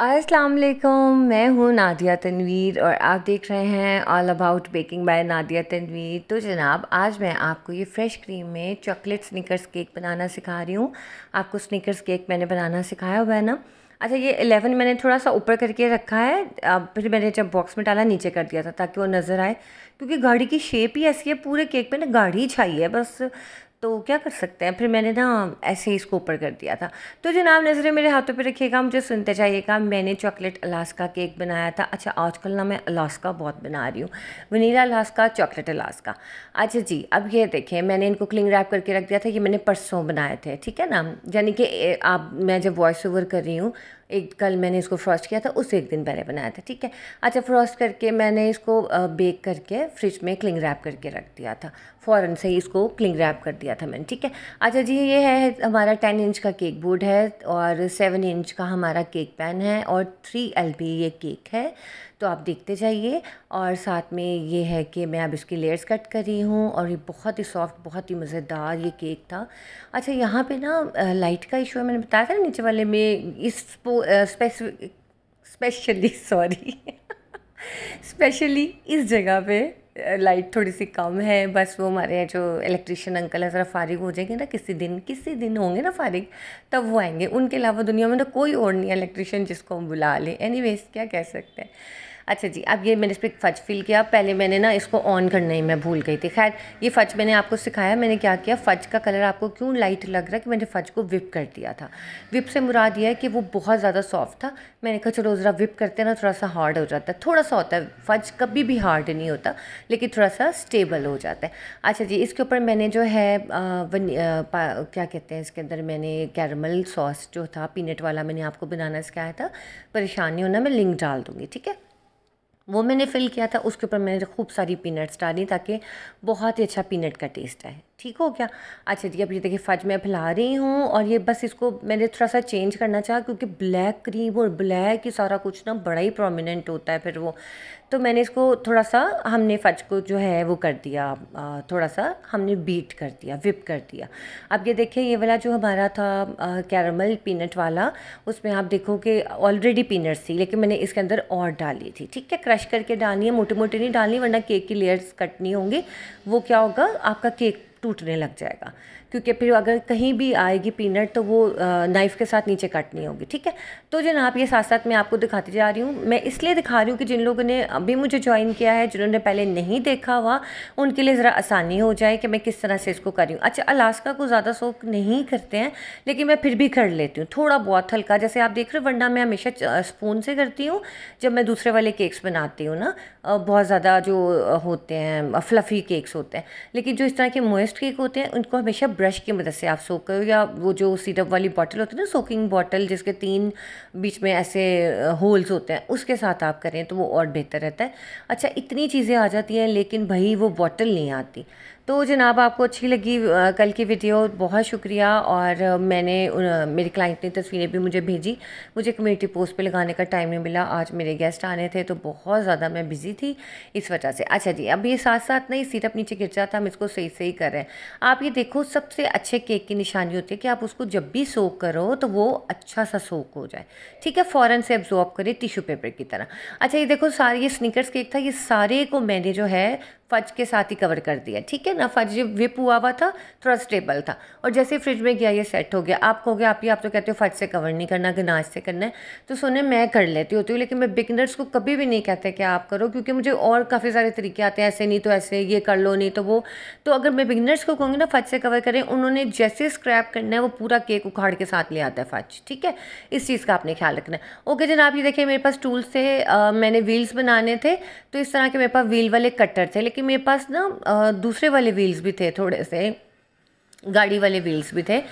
अस्सलाम वालेकुम, मैं हूँ नादिया तनवीर और आप देख रहे हैं all about baking by Nadia Tanveer. तो जनाब, आज मैं आपको ये फ़्रेश क्रीम में चॉकलेट स्निकर्स केक बनाना सिखा रही हूँ। आपको स्निकर्स केक मैंने बनाना सिखाया हुआ है ना? अच्छा ये एलेवन मैंने थोड़ा सा ऊपर करके रखा है। अब फिर मैंने जब बॉक्स में डाला, नीचे कर दिया था ताकि वो नज़र आए। क्योंकि गाड़ी की शेप ही ऐसी है, पूरे केक पे ना गाड़ी छाई है, बस तो क्या कर सकते हैं? फिर मैंने ना ऐसे ही इसको ऊपर कर दिया था। तो जनाब नज़रें मेरे हाथों पे रखिएगा, मुझे सुनते जाइएगा। मैंने चॉकलेट अलास्का केक बनाया था। अच्छा आजकल ना मैं अलास्का बहुत बना रही हूँ। Vanilla Alaska, chocolate Alaska. अच्छा जी, अब ये देखें मैंने इनको क्लिंग रैप करके रख दिया था। ये मैंने परसों बनाए थे, ठीक है ना? यानी कि आप, मैं जब वॉइस ओवर कर रही हूँ एक कल मैंने इसको फ्रॉस्ट किया था उससे एक दिन पहले बनाया था, ठीक है? अच्छा फ्रॉस्ट करके मैंने इसको बेक करके फ्रिज में क्लिंग रैप करके रख दिया था। फ़ौरन से ही इसको क्लिंग रैप कर दिया था मैंने, ठीक है? अच्छा जी, ये है हमारा टेन इंच का केक बोर्ड है और सेवन इंच का हमारा केक पैन है और थ्री एल ये केक है। तो आप देखते जाइए। और साथ में ये है कि मैं अब इसकी लेयर्स कट कर रही हूँ और ये बहुत ही सॉफ्ट बहुत ही मज़ेदार ये केक था। अच्छा यहाँ पे ना लाइट का इशू है, मैंने बताया था ना नीचे वाले में, इस स्पेशली सॉरी स्पेशली इस जगह पे लाइट थोड़ी सी कम है। बस वो हमारे यहाँ जो इलेक्ट्रिशियन अंकल है, ज़रा फारिग हो जाएँगे ना, किसी दिन किसी दिन होंगे ना फारिग, तब वो आएँगे। उनके अलावा दुनिया में तो कोई और नहीं है इलेक्ट्रिशियन जिसको हम बुला लें। एनी क्या कह सकते हैं? अच्छा जी, अब ये मैंने इस पर फज फिल किया। पहले मैंने ना इसको ऑन करना ही मैं भूल गई थी। खैर, ये फ़ज मैंने आपको सिखाया, मैंने क्या किया फ़ज का कलर आपको क्यों लाइट लग रहा है कि मैंने फ़ज को विप कर दिया था? विप से मुराद ये है कि वो बहुत ज़्यादा सॉफ्ट था। मैंने कहा, चलो ज़रा विप करते हैं ना, थोड़ा सा हार्ड हो जाता है। थोड़ा सा होता है फ़ज कभी भी हार्ड नहीं होता, लेकिन थोड़ा सा स्टेबल हो जाता है। अच्छा जी, इसके ऊपर मैंने जो है क्या कहते हैं इसके अंदर मैंने कैरमल सॉस जो था पीनट वाला मैंने आपको बनाना सिखाया था। परेशानी होना, मैं लिंक डाल दूँगी, ठीक है? वो मैंने फ़िल किया था, उसके ऊपर मैंने खूब सारी पीनट्स डाली ताकि बहुत ही अच्छा पीनट का टेस्ट आए। ठीक हो क्या अच्छा जी, अब ये देखिए फज मैं फैला रही हूँ और ये बस इसको मैंने थोड़ा सा चेंज करना चाहा क्योंकि ब्लैक क्रीम और ब्लैक ही सारा कुछ ना बड़ा ही प्रोमिनेंट होता है फिर वो। तो मैंने इसको थोड़ा सा हमने फज को जो है वो कर दिया थोड़ा सा हमने बीट कर दिया विप कर दिया। अब ये देखिए, ये वाला जो हमारा था कैरमल पीनट वाला, उसमें आप देखो कि ऑलरेडी पीनट्स थी, लेकिन मैंने इसके अंदर और डाली थी। ठीक है क्रश करके डालनी है मोटे मोटे नहीं डालनी, वरना केक की लेयर्स कट नहीं होंगी, वो क्या होगा, आपका केक टूटने लग जाएगा। क्योंकि फिर अगर कहीं भी आएगी पीनट तो वो नाइफ़ के साथ नीचे कट नहीं होगी, ठीक है? तो जनाब ये साथ साथ मैं आपको दिखाती जा रही हूँ, मैं इसलिए दिखा रही हूँ कि जिन लोगों ने अभी मुझे ज्वाइन किया है, जिन्होंने पहले नहीं देखा हुआ, उनके लिए ज़रा आसानी हो जाए कि मैं किस तरह से इसको कर रही हूँ। अच्छा अलास्का को ज़्यादा शौक नहीं करते हैं, लेकिन मैं फिर भी कर लेती हूँ, थोड़ा बहुत हल्का। जैसे आप देख रहे हो, वरना मैं हमेशा स्पून से करती हूँ, जब मैं दूसरे वाले केक्स बनाती हूँ ना बहुत ज़्यादा जो होते हैं फ्लफ़ी केक्स होते हैं, लेकिन जो इस तरह के मोइस्ट केक होते हैं, उनको हमेशा ब्रश की मदद से आप सोख करो, या वो जो सीरप वाली बॉटल होती है ना सोकिंग बॉटल जिसके तीन बीच में ऐसे होल्स होते हैं, उसके साथ आप करें तो वो और बेहतर रहता है। अच्छा इतनी चीज़ें आ जाती हैं, लेकिन भाई वो बॉटल नहीं आती। तो जनाब, आपको अच्छी लगी कल की वीडियो। बहुत शुक्रिया। और मैंने मेरे क्लाइंट ने तस्वीरें भी मुझे भेजी। मुझे कम्युनिटी पोस्ट पे लगाने का टाइम नहीं मिला। आज मेरे गेस्ट आने थे तो बहुत ज़्यादा मैं बिज़ी थी इस वजह से। अच्छा जी, अब ये साथ साथ नहीं सीरप नीचे गिर जाता, हम इसको सही सही कर रहे हैं। आप ये देखो, सबसे अच्छे केक की निशानी होती है कि आप उसको जब भी सोक करो तो वो अच्छा सा सोक हो जाए। ठीक है, फ़ौरन से एब्जॉर्ब करे टिशू पेपर की तरह। अच्छा ये देखो, सारे, ये स्निकर्स केक था, ये सारे को मैंने जो है फज के साथ ही कवर कर दिया। ठीक है ना? फज ये विप हुआ हुआ था, थोड़ा स्टेबल था। और जैसे ही फ्रिज में गया, ये सेट हो गया। आप कहोगे, आप ही, आप तो कहते हो फज से कवर नहीं करना गनाज से करना है तो सुने मैं कर लेती होती हूँ। लेकिन मैं बिगनर्स को कभी भी नहीं कहते कि आप करो, क्योंकि मुझे और काफ़ी सारे तरीके आते हैं। ऐसे नहीं तो ऐसे, ये कर लो, नहीं तो वो। तो अगर मैं बिगनर्स को कहूँगी ना, फज से कवर करें, उन्होंने जैसे स्क्रैप करना है, वो पूरा केक उखाड़ के साथ ले आता है फज। ठीक है? इस चीज़ का आपने ख्याल रखना है। ओके जनाब, ये देखिए मेरे पास टूल्स थे मैंने व्हील्स बनाने थे तो इस तरह के मेरे पास व्हील वाले कटर थे। लेकिन मेरे पास पास ना दूसरे वाले व्हील्स भी थे थोड़े से, गाड़ी वाले व्हील्स भी थे।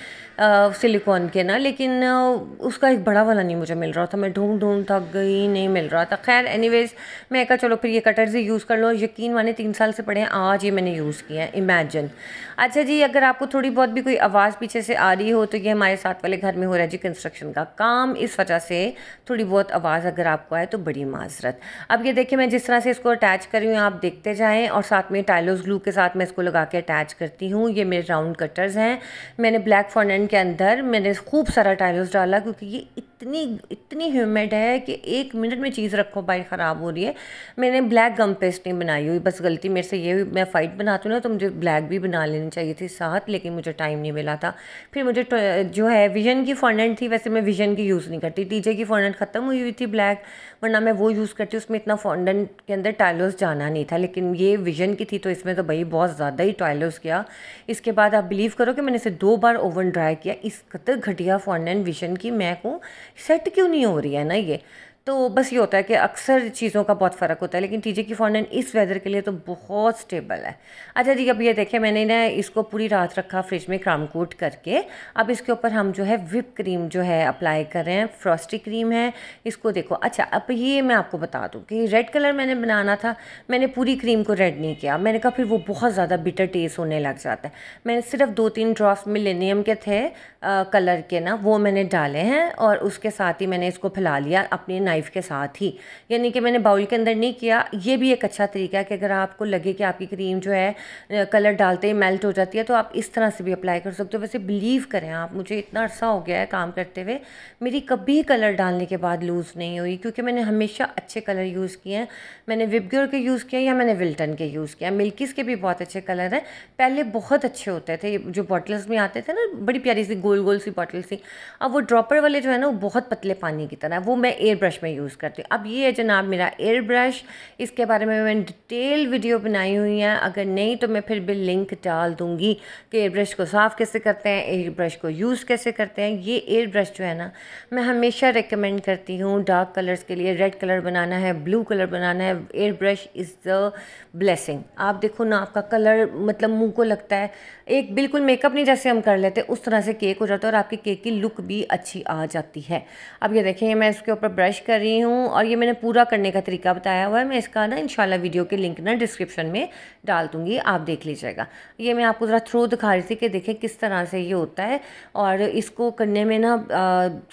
सिलिकॉन के ना, लेकिन उसका एक बड़ा वाला नहीं मुझे मिल रहा था। मैं ढूंढ ढूंढ थक गई, नहीं मिल रहा था। खैर एनीवेज मैं कहा, चलो फिर ये कटर्स से यूज़ कर लो। यकीन माने, तीन साल से पढ़े हैं, आज ये मैंने यूज़ किया है। इमेजिन अच्छा जी, अगर आपको थोड़ी बहुत भी कोई आवाज़ पीछे से आ रही हो तो ये हमारे साथ वाले घर में हो रहा है जी कंस्ट्रक्शन का काम। इस वजह से थोड़ी बहुत आवाज़ अगर आपको आए तो बड़ी माजरत। अब ये देखिए, मैं जिस तरह से इसको अटैच कर रही हूँ, आप देखते जाएँ, और साथ में टाइलोज ग्लू के साथ मैं इसको लगा के अटैच करती हूँ। ये मेरे राउंड कटर्स हैं। मैंने ब्लैक फॉर्नेंट के अंदर मैंने खूब सारा टाइल्स डाला क्योंकि ये इतनी इतनी ह्यूमिड है कि एक मिनट में चीज़ रखो भाई ख़राब हो रही है। मैंने ब्लैक गम पेस्ट नहीं बनाई हुई, बस गलती मेरे से ये हुई, मैं फ़ाइट बनाती हूँ ना तो मुझे ब्लैक भी बना लेनी चाहिए थी साथ, लेकिन मुझे टाइम नहीं मिला था। फिर मुझे जो है विजन की फॉन्डेंट थी, वैसे मैं विजन की यूज़ नहीं करती। टीजे की फॉन्डेंट ख़त्म हुई हुई थी ब्लैक वरना मैं वो यूज़ करती उसमें इतना फॉन्डेंट के अंदर टाइलोस जाना नहीं था। लेकिन ये विजन की थी तो इसमें तो भाई बहुत ज़्यादा ही टाइलोस किया। इसके बाद आप बिलीव करो कि मैंने इसे दो बार ओवन ड्राई किया, इस कदर घटिया फॉन्डेंट विजन की मैं को सेट क्यों नहीं हो रही है ना ये? तो बस ये होता है कि अक्सर चीज़ों का बहुत फ़र्क होता है, लेकिन टीजे की फॉन्डेंट इस वेदर के लिए तो बहुत स्टेबल है। अच्छा जी, अब ये देखें मैंने ना इसको पूरी रात रखा फ्रिज में क्राम कोट करके। अब इसके ऊपर हम जो है विप क्रीम जो है अप्लाई कर रहे हैं फ्रॉस्टी क्रीम है, इसको देखो। अच्छा अब ये मैं आपको बता दूँ कि रेड कलर मैंने बनाना था, मैंने पूरी क्रीम को रेड नहीं किया। मैंने कहा फिर वो बहुत ज़्यादा बिटर टेस्ट होने लग जाता है। मैंने सिर्फ़ दो तीन ड्रॉप्स मिलेनियम के थे कलर के ना, वो मैंने डाले हैं और उसके साथ ही मैंने इसको फैला लिया अपनी नाइफ़ के साथ ही। यानी कि मैंने बाउल के अंदर नहीं किया, ये भी एक अच्छा तरीका है कि अगर आपको लगे कि आपकी क्रीम जो है कलर डालते ही मेल्ट हो जाती है तो आप इस तरह से भी अप्लाई कर सकते हो। वैसे बिलीव करें आप, मुझे इतना अर्सा हो गया है काम करते हुए। मेरी कभी कलर डालने के बाद लूज़ नहीं हुई, क्योंकि मैंने हमेशा अच्छे कलर यूज़ किए हैं। मैंने विबग्योर के यूज़ किया या मैंने विल्टन के यूज़ किया मिल्किस के भी बहुत अच्छे कलर हैं। पहले बहुत अच्छे होते थे, जो बॉटल्स में आते थे ना, बड़ी प्यारी सी गोल गोल सी बॉटल सी अब वो ड्रॉपर वाले जो है ना, वो बहुत पतले पानी की तरह वो मैं एयर ब्रश में यूज़ करती हूँ। अब ये है जनाब मेरा एयर ब्रश इसके बारे में मैंने डिटेल वीडियो बनाई हुई है। अगर नहीं तो मैं फिर भी लिंक डाल दूँगी कि एयर ब्रश को साफ़ कैसे करते हैं एयर ब्रश को यूज़ कैसे करते हैं। ये एयर ब्रश जो है ना, मैं हमेशा रिकमेंड करती हूँ। डार्क कलर्स के लिए रेड कलर बनाना है ब्लू कलर बनाना है। Airbrush is the blessing आप देखो ना, आपका कलर मतलब मुँह को लगता है। एक बिल्कुल मेकअप नहीं जैसे हम कर लेते, उस तरह से केक हो जाता है और आपकी केक की लुक भी अच्छी आ जाती है। अब ये देखें मैं इसके ऊपर ब्रश कर रही हूँ और ये मैंने पूरा करने का तरीका बताया हुआ है। मैं इसका ना, इंशाल्लाह वीडियो के लिंक ना डिस्क्रिप्शन में डाल दूँगी, आप देख लीजिएगा। ये मैं आपको ज़रा थ्रू दिखा रही थी कि देखें किस तरह से ये होता है और इसको करने में ना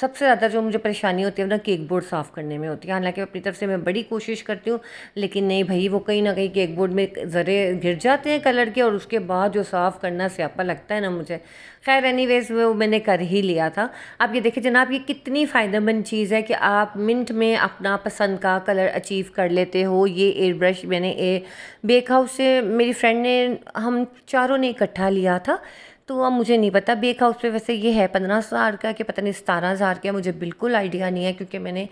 सबसे ज़्यादा जो मुझे परेशानी होती है ना केक बोर्ड साफ़ करने में होती है। हालाँकि अपनी तरफ़ से मैं बड़ी कोशिश करती हूँ, लेकिन नहीं भाई, वो कहीं ना कहीं केक बोर्ड में ज़रे गिर जाते हैं कलर के और उसके बाद जो साफ़ करना स्यापा लगता है ना मुझे। खैर एनीवेज वो मैंने कर ही लिया था। अब ये देखिए जनाब, ये कितनी फ़ायदेमंद चीज़ है कि आप मिनट में अपना पसंद का कलर अचीव कर लेते हो, ये एयर ब्रश मैंने ए बेक हाउस से मेरी फ्रेंड ने, हम चारों ने इकट्ठा लिया था तो अब मुझे नहीं पता बेक हाउस पे वैसे ये है पंद्रह हज़ार का कि पता नहीं सतारह हज़ार का, मुझे बिल्कुल आइडिया नहीं है, क्योंकि मैंने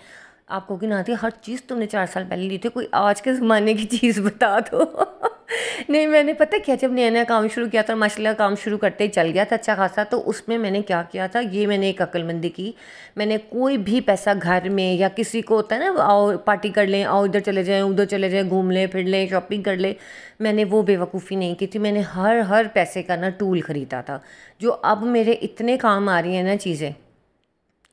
आपको गिना थी हर चीज़ तुमने चार साल पहले ली थी, कोई आज के ज़माने की चीज़ बता दो। नहीं, मैंने, पता क्या, जब नया नया काम शुरू किया था, माशाल्लाह काम शुरू करते ही चल गया था अच्छा खासा तो उसमें मैंने क्या किया था, ये मैंने एक अक्लमंदी की। मैंने कोई भी पैसा घर में या किसी को होता है ना, आओ, पार्टी कर लें, आओ, इधर चले जाएँ, उधर चले जाएँ, घूम लें, फिर लें, शॉपिंग कर लें, मैंने वो बेवकूफ़ी नहीं की थी। मैंने हर हर पैसे का ना टूल ख़रीदा था, जो अब मेरे इतने काम आ रही हैं ना चीज़ें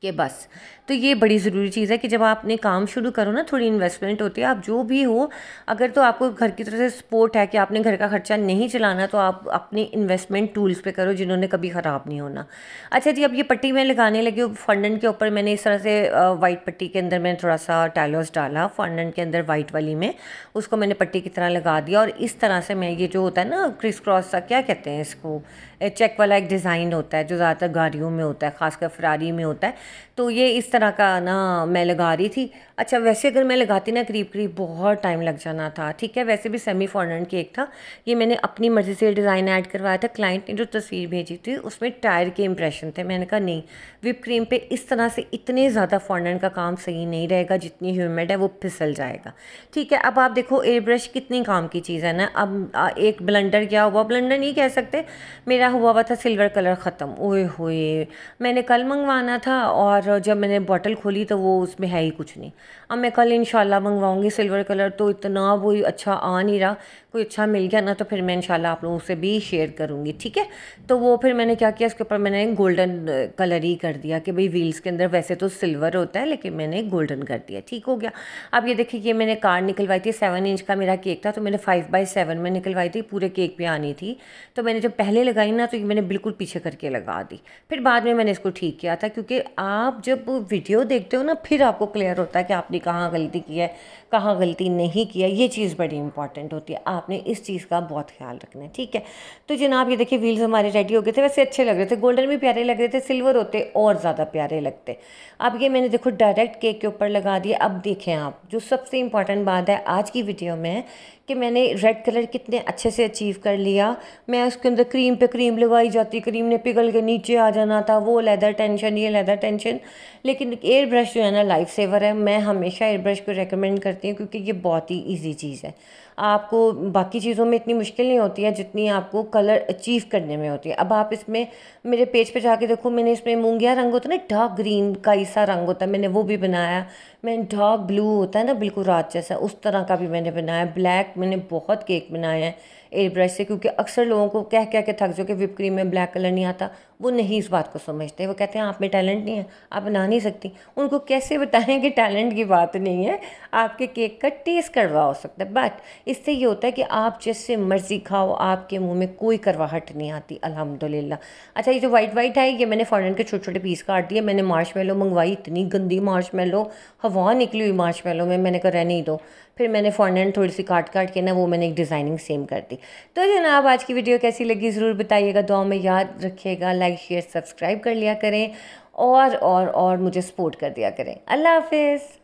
कि बस। तो ये बड़ी ज़रूरी चीज़ है कि जब आपने काम शुरू करो ना, थोड़ी इन्वेस्टमेंट होती है, आप जो भी हो, अगर तो आपको घर की तरफ़ से सपोर्ट है कि आपने घर का खर्चा नहीं चलाना तो आप अपने इन्वेस्टमेंट टूल्स पे करो जिन्होंने कभी ख़राब नहीं होना। अच्छा जी, अब ये पट्टी में लगाने लगी हूँ फंडन के ऊपर मैंने इस तरह से वाइट पट्टी के अंदर मैंने थोड़ा सा टैलोस डाला फंडन के अंदर वाइट वाली में, उसको मैंने पट्टी की तरह लगा दिया और इस तरह से मैं ये जो होता है ना क्रिस क्रॉस सा, क्या कहते हैं इसको? चेक वाला एक डिज़ाइन होता है, जो ज़्यादातर गाड़ियों में होता है, ख़ासकर फरारी में होता है। तो ये इस तरह का ना, मैं लगा रही थी। अच्छा वैसे अगर मैं लगाती ना करीब करीब बहुत टाइम लग जाना था, ठीक है? वैसे भी सेमी फॉर्नर केक था। ये मैंने अपनी मर्ज़ी से डिज़ाइन ऐड करवाया था। क्लाइंट ने जो तस्वीर भेजी थी, उसमें टायर के इंप्रेशन थे। मैंने कहा, नहीं विप क्रीम पे इस तरह से इतने ज़्यादा फॉर्नर का काम सही नहीं रहेगा, जितनी ह्यूमिड है, वो फिसल जाएगा। ठीक है, अब आप देखो एयर ब्रश कितनी काम की चीज़ है ना? अब एक ब्लेंडर क्या हुआ? ब्लेंडर नहीं कह सकते। मेरा हुआ हुआ था सिल्वर कलर ख़त्म। ओए होए, मैंने कल मंगवाना था और जब मैंने बॉटल खोली तो वो उसमें है ही कुछ नहीं। अब मैं कल इंशाल्लाह मंगवाऊँगी सिल्वर कलर तो इतना वो अच्छा आ नहीं रहा। कोई अच्छा मिल गया ना तो फिर मैं इंशाल्लाह आप लोगों से भी शेयर करूँगी, ठीक है? तो वो फिर मैंने क्या किया इसके ऊपर मैंने गोल्डन कलर ही कर दिया कि भाई व्हील्स के अंदर वैसे तो सिल्वर होता है, लेकिन मैंने गोल्डन कर दिया, ठीक हो गया। अब ये देखिए, ये मैंने कार निकलवाई थी सेवन इंच का मेरा केक था तो मैंने फाइव बाई सेवन में निकलवाई थी, पूरे केक पे आनी थी। तो मैंने जब पहले लगाई ना तो ये मैंने बिल्कुल पीछे करके लगा दी। फिर बाद में मैंने इसको ठीक किया था, क्योंकि आप जब वीडियो देखते हो ना, फिर आपको क्लियर होता है कि आपने कहाँ गलती की है। कहाँ गलती नहीं किया, ये चीज़ बड़ी इंपॉर्टेंट होती है। आपने इस चीज़ का बहुत ख्याल रखना है, ठीक है? तो जनाब, ये देखिए व्हील्स हमारे रेडी हो गए थे, वैसे अच्छे लग रहे थे। गोल्डन भी प्यारे लग रहे थे सिल्वर होते और ज़्यादा प्यारे लगते। अब ये मैंने देखो डायरेक्ट केक के ऊपर लगा दिया। अब देखें आप, जो सबसे इंपॉर्टेंट बात है आज की वीडियो में कि मैंने रेड कलर कितने अच्छे से अचीव कर लिया। मैं उसके अंदर क्रीम पे क्रीम लगाई जाती क्रीम ने पिघल के नीचे आ जाना था, वो लेदर टेंशन ये लेदर टेंशन लेकिन एयर ब्रश जो है ना लाइफ सेवर है। मैं हमेशा एयर ब्रश को रिकमेंड करती हूँ क्योंकि ये बहुत ही ईजी चीज़ है। आपको बाकी चीज़ों में इतनी मुश्किल नहीं होती है जितनी आपको कलर अचीव करने में होती है। अब आप इसमें मेरे पेज पे जाके देखो, मैंने इसमें मूंगिया रंग होता है ना डार्क ग्रीन का ऐसा रंग होता है, मैंने वो भी बनाया। मैंने डार्क ब्लू होता है ना, बिल्कुल रात जैसा, उस तरह का भी मैंने बनाया। ब्लैक मैंने बहुत केक बनाए हैं एयर ब्रश से, क्योंकि अक्सर लोगों को कह कह के थक जो कि विप क्रीम में ब्लैक कलर नहीं आता। वो नहीं इस बात को समझते, वो कहते हैं, आप में टैलेंट नहीं है, आप बना नहीं सकती। उनको कैसे बताएँ कि टैलेंट की बात नहीं है, आपके केक का टेस्ट करवा हो सकता है। बट इससे ये होता है कि आप जैसे मर्ज़ी खाओ, आपके मुँह में कोई करवाहट नहीं आती, अल्हम्दुलिल्लाह। अच्छा ये जो वाइट वाइट है, ये मैंने फॉरन के छोटे छोटे पीस काट दिए, मैंने मार्श मेलो मंगवाई, इतनी गंदी मार्च मेलो हवा निकली हुई मार्श मेलो में, मैंने कहा, रहने ही दो। फिर मैंने फॉरन थोड़ी सी काट काट के ना, वो मैंने एक डिज़ाइनिंग सेम कर दी। तो जनाब, आज की वीडियो कैसी लगी, ज़रूर बताइएगा दुआ में याद रखिएगा लाइक शेयर सब्सक्राइब कर लिया करें और और और मुझे सपोर्ट कर दिया करें। अल्लाह हाफिज़।